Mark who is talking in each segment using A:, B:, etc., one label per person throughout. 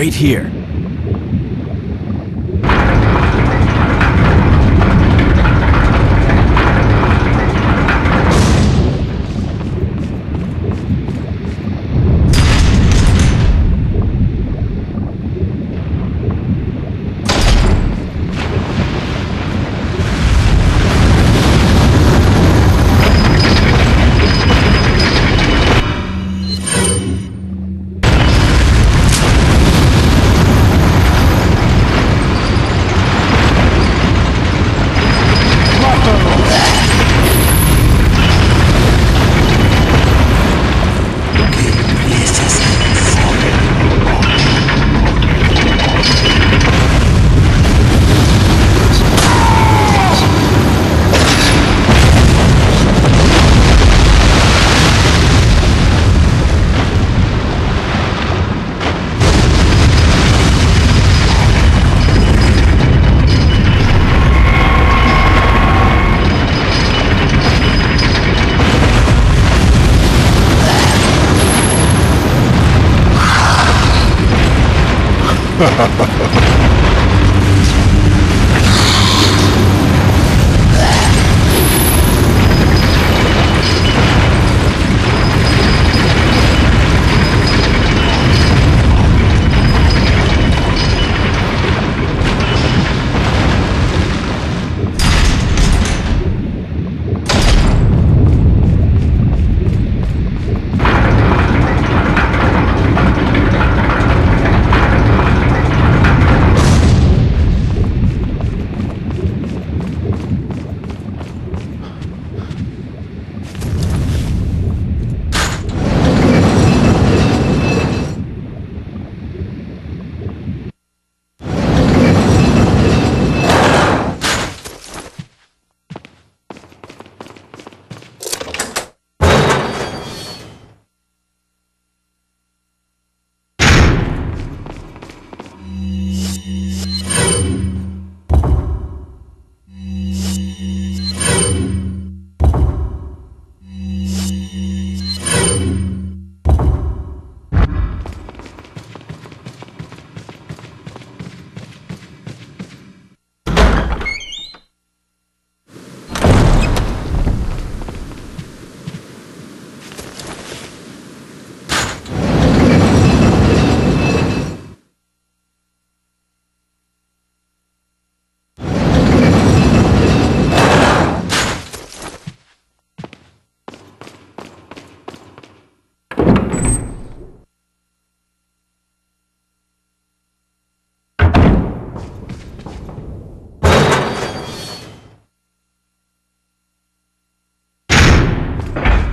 A: Wait here.
B: Ha ha ha ha ha.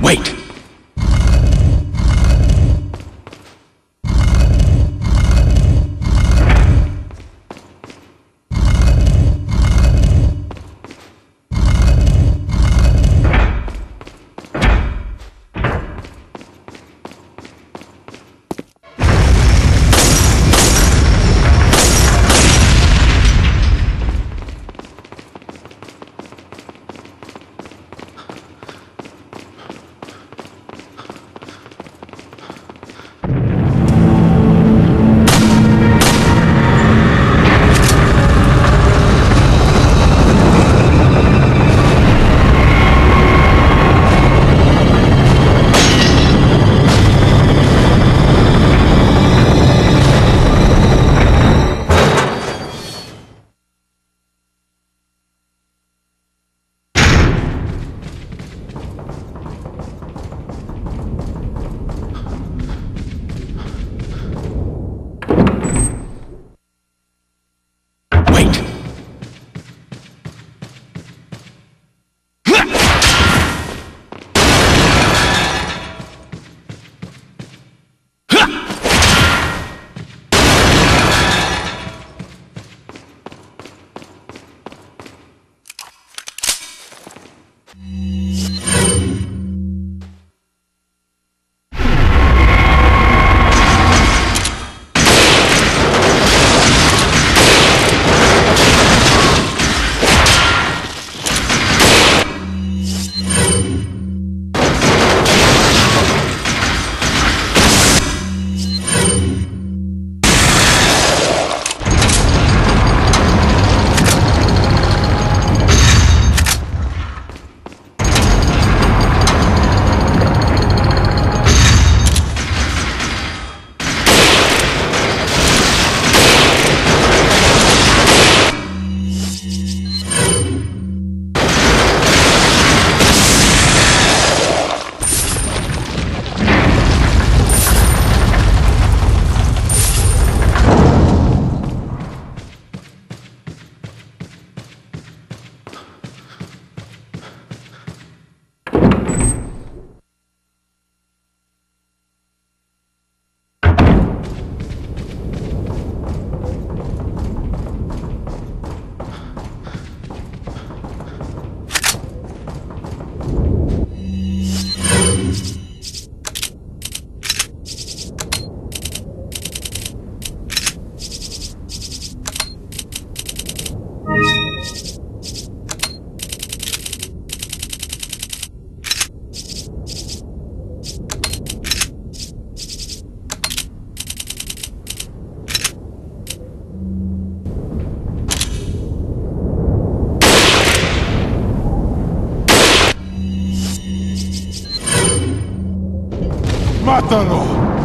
C: Wait!
D: Mátalo!